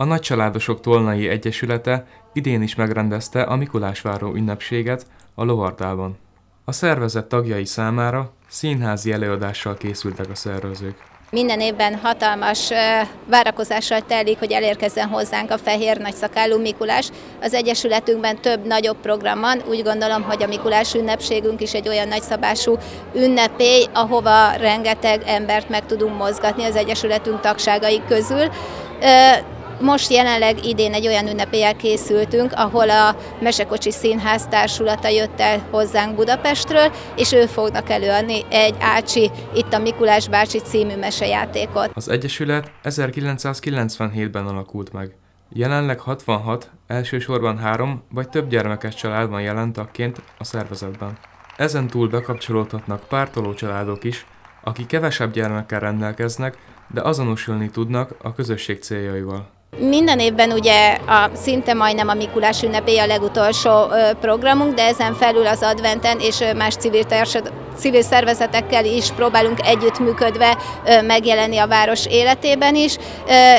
A Nagycsaládosok Tolnai Egyesülete idén is megrendezte a Mikulásváró ünnepséget a Lovardában. A szervezet tagjai számára színházi előadással készültek a szervezők. Minden évben hatalmas várakozással telik, hogy elérkezzen hozzánk a fehér nagyszakálú Mikulás. Az Egyesületünkben több nagyobb program van. Úgy gondolom, hogy a Mikulás ünnepségünk is egy olyan nagyszabású ünnepély, ahova rengeteg embert meg tudunk mozgatni az Egyesületünk tagságai közül. Most jelenleg idén egy olyan ünnepélyel készültünk, ahol a Mesekocsi Színház társulata jött el hozzánk Budapestről, és ő fognak előadni egy Ácsi, itt a Mikulás bácsi című mesejátékot. Az Egyesület 1997-ben alakult meg. Jelenleg 66, elsősorban három vagy több gyermekes családban jelent tagként a szervezetben. Ezen túl bekapcsolódhatnak pártoló családok is, akik kevesebb gyermekkel rendelkeznek, de azonosulni tudnak a közösség céljaival. Minden évben ugye a, szinte majdnem a Mikulás ünnepé a legutolsó programunk, de ezen felül az adventen és más civil, társad, civil szervezetekkel is próbálunk együttműködve megjelenni a város életében is,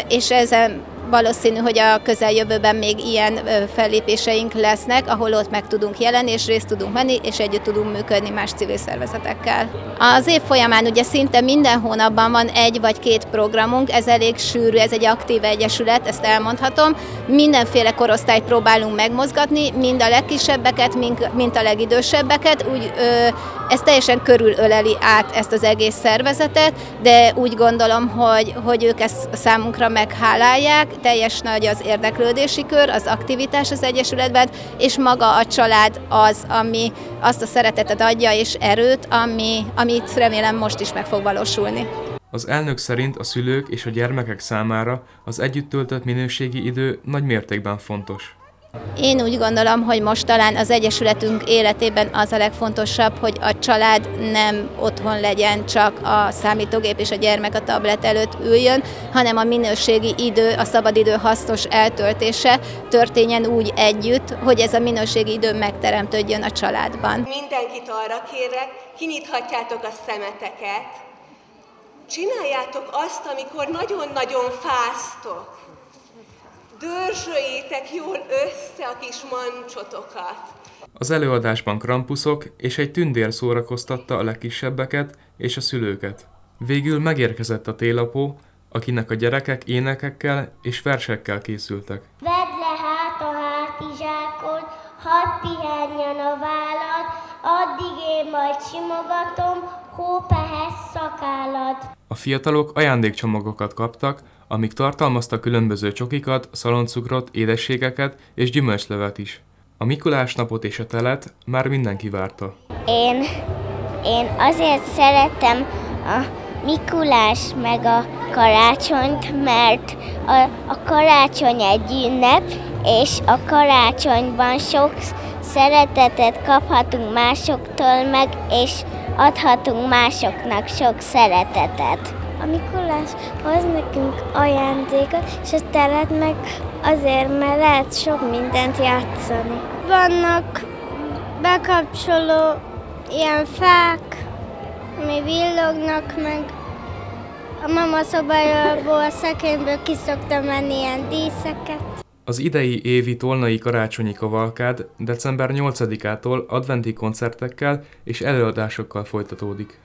és ezen valószínű, hogy a közeljövőben még ilyen fellépéseink lesznek, ahol ott meg tudunk jelenni, és részt tudunk menni, és együtt tudunk működni más civil szervezetekkel. Az év folyamán ugye szinte minden hónapban van egy vagy két programunk, ez elég sűrű, ez egy aktív egyesület, ezt elmondhatom. Mindenféle korosztályt próbálunk megmozgatni, mind a legkisebbeket, mint a legidősebbeket, úgy ez teljesen körülöleli át ezt az egész szervezetet, de úgy gondolom, hogy, hogy ők ezt számunkra meghálálják, teljes nagy az érdeklődési kör, az aktivitás az Egyesületben, és maga a család az, ami azt a szeretetet adja és erőt, ami, amit remélem most is meg fog valósulni. Az elnök szerint a szülők és a gyermekek számára az együtt töltött minőségi idő nagy mértékben fontos. Én úgy gondolom, hogy most talán az Egyesületünk életében az a legfontosabb, hogy a család nem otthon legyen, csak a számítógép és a gyermek a tablet előtt üljön, hanem a minőségi idő, a szabadidő hasznos eltöltése történjen úgy együtt, hogy ez a minőségi idő megteremtődjön a családban. Mindenkit arra kérek, kinyithatjátok a szemeteket, csináljátok azt, amikor nagyon-nagyon fáztok Dörzsöljétek jól össze a kis mancsotokat. Az előadásban Krampuszok és egy tündér szórakoztatta a legkisebbeket és a szülőket. Végül megérkezett a télapó, akinek a gyerekek énekekkel és versekkel készültek. Vedd le hát a hátizsákod, hadd pihenjen a vállad, addig én majd simogatom, hópehes szakállad. A fiatalok ajándékcsomagokat kaptak, amik tartalmaztak különböző csokikat, szaloncukrot, édességeket és gyümölcslevet is. A Mikulás napot és a telet már mindenki várta. Én, én azért szeretem a Mikulás meg a karácsonyt, mert a, a karácsony egy ünnep, és a karácsonyban sok szeretetet kaphatunk másoktól meg, és adhatunk másoknak sok szeretetet. A Mikulás hoz nekünk ajándékot, és a telet meg azért, mert lehet sok mindent játszani. Vannak bekapcsoló ilyen fák, ami villognak meg. A mama szobájából, a szekényből kiszoktam menni ilyen díszeket. Az idei évi Tolnai Karácsonyi Kavalkád december 8-ától adventi koncertekkel és előadásokkal folytatódik.